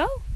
go.